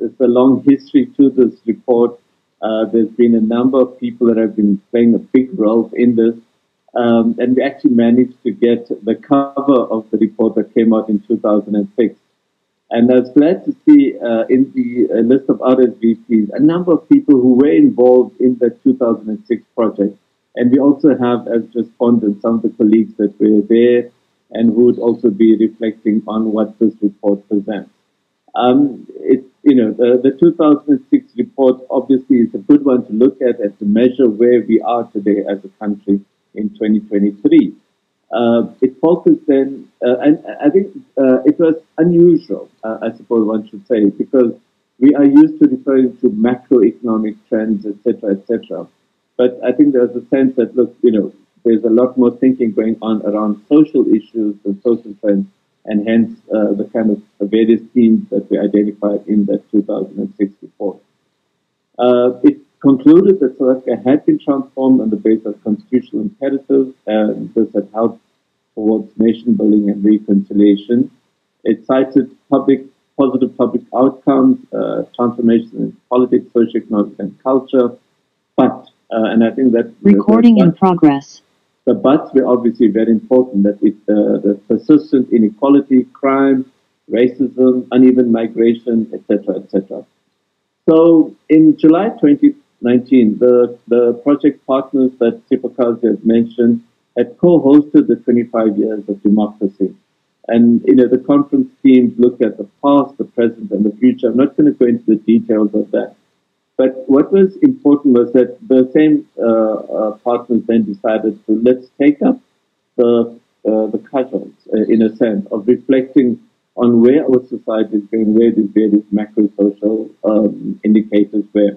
it's a long history to this report. Uh, there's been a number of people that have been playing a big role in this. Um, and we actually managed to get the cover of the report that came out in 2006. And I was glad to see uh, in the uh, list of RSVPs a number of people who were involved in the 2006 project. And we also have as respondents some of the colleagues that were there and who would also be reflecting on what this report presents. Um, it, you know, the, the 2006 report obviously is a good one to look at and to measure where we are today as a country in 2023. Uh, it focused then, uh, and I think uh, it was unusual, uh, I suppose one should say, because we are used to referring to macroeconomic trends, etc., etc. But I think there's a sense that, look, you know, there's a lot more thinking going on around social issues and social trends, and hence uh, the kind of various themes that we identified in that 2006 report. Uh, it concluded that South Africa had been transformed on the basis of constitutional imperatives, and this had helped towards nation building and reconciliation. It cited public positive public outcomes, uh, transformation in politics, socioeconomic, and culture. But, uh, and I think that recording in progress. The buts were obviously very important. That it, uh, the persistent inequality, crime, racism, uneven migration, etc., etc. So in July 2019, the, the project partners that Sipakazi has mentioned had co-hosted the 25 years of democracy. And, you know, the conference teams looked at the past, the present, and the future. I'm not going to go into the details of that. But what was important was that the same uh, partners then decided to let's take up the, uh, the cudgels, uh, in a sense, of reflecting on where our society is going, where these various macro-social um, indicators were.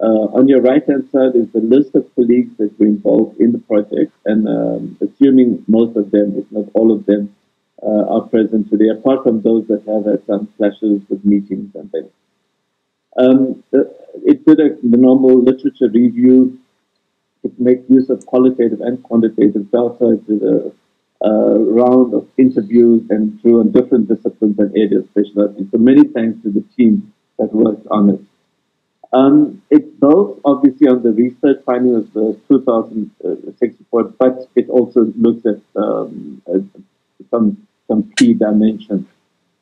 Uh, on your right-hand side is the list of colleagues that were involved in the project, and um, assuming most of them, if not all of them, uh, are present today, apart from those that have had some clashes with meetings and things. Um, it a, the normal literature review. It made use of qualitative and quantitative data. Did a, a round of interviews and through on different disciplines and areas of specialty. So many thanks to the team that worked on it. Um, it builds obviously on the research finding of the 2006 report, but it also looks at, um, some some key dimensions,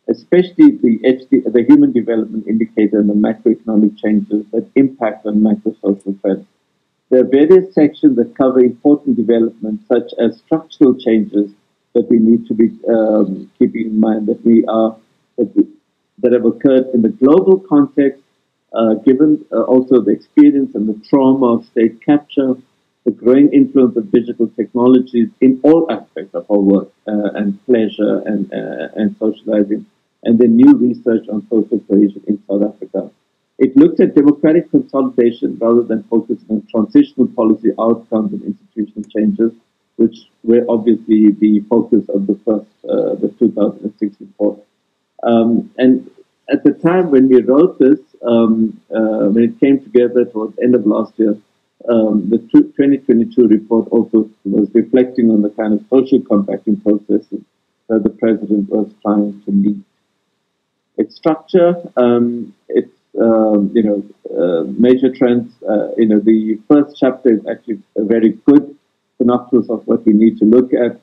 especially the the human development indicator and the macroeconomic changes that impact on macro-social trends. There are various sections that cover important developments, such as structural changes that we need to be um, keeping in mind that we are that, we, that have occurred in the global context uh, given uh, also the experience and the trauma of state capture, the growing influence of digital technologies in all aspects of our work uh, and pleasure and, uh, and socializing, and the new research on social cohesion in South Africa. It looks at democratic consolidation rather than focusing on transitional policy outcomes and institutional changes, which were obviously the focus of the first, uh, the 2006 report. Um, and at the time when we wrote this, um, uh, when it came together towards the end of last year, um, the 2022 report also was reflecting on the kind of social compacting processes that the president was trying to lead. Its structure, um, its um, you know uh, major trends. Uh, you know the first chapter is actually a very good synopsis of what we need to look at.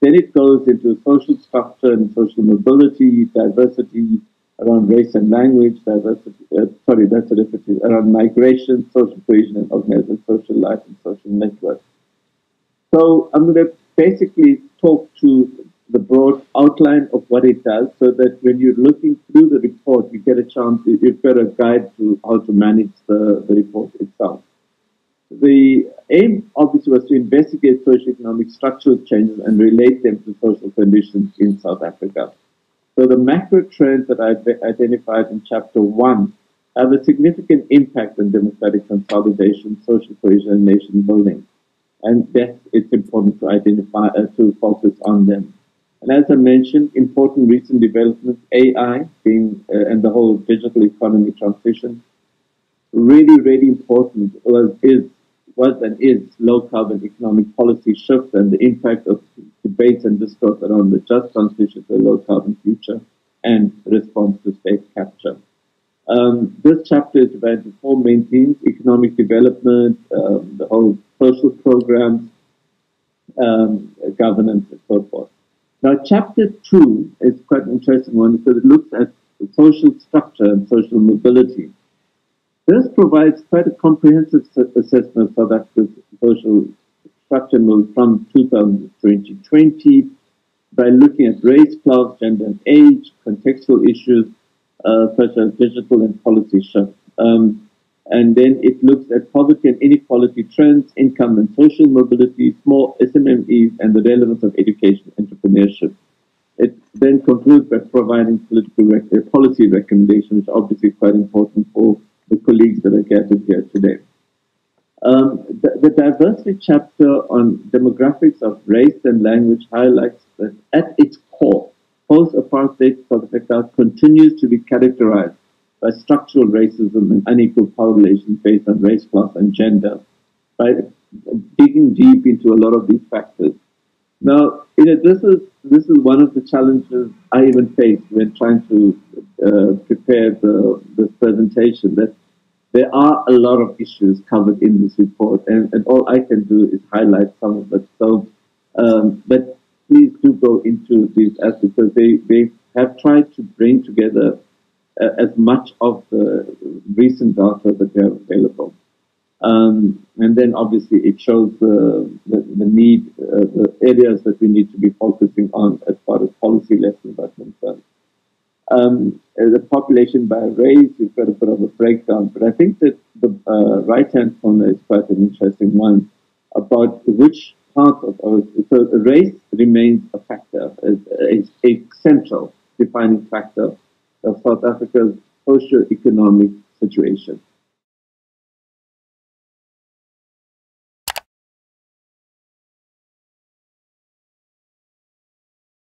Then it goes into social structure and social mobility, diversity, around race and language, diversity, uh, sorry, that's diversity, around migration, social cohesion, and organizing social life and social networks. So I'm going to basically talk to the broad outline of what it does so that when you're looking through the report, you get a chance, you've got a guide to how to manage the, the report itself. The aim, obviously, was to investigate socioeconomic structural changes and relate them to social conditions in South Africa. So the macro trends that I've identified in chapter one have a significant impact on democratic consolidation, social cohesion, and nation building. And that it's important to identify, uh, to focus on them. And as I mentioned, important recent developments, AI being, uh, and the whole digital economy transition, really, really important was, is was and is low carbon economic policy shift and the impact of debates and discourse around the just transition to a low carbon future and response to state capture. Um, this chapter is divided into four main themes, economic development, um, the whole social programs, um, governance, and so forth. Now, chapter two is quite an interesting one because it looks at the social structure and social mobility. This provides quite a comprehensive assessment of South Africa's social structure from 2020 by looking at race, class, gender, and age, contextual issues uh, such as digital and policy shifts. Um, and then it looks at poverty and inequality trends, income and social mobility, small SMMEs, and the relevance of education entrepreneurship. It then concludes by providing political rec- policy recommendations, which obviously quite important for colleagues that are gathered here today. Um, the, the, diversity chapter on demographics of race and language highlights that at its core, post-apartheid South Africa continues to be characterized by structural racism and unequal power relations based on race, class, and gender. By digging deep into a lot of these factors. Now, you know, this is this is one of the challenges I even faced when trying to uh, prepare the this presentation. That there are a lot of issues covered in this report, and, and all I can do is highlight some of it. So, um, but please do go into these aspects because they, they have tried to bring together uh, as much of the recent data that they have available. Um, and then obviously it shows the, the, the need, uh, the areas that we need to be focusing on as far as policy lessons are concerned. Um, the population by race, you've got a bit of a breakdown, but I think that the uh, right-hand corner is quite an interesting one about which part of our, so race remains a factor, a, a central defining factor of South Africa's socio-economic situation.